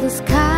the sky.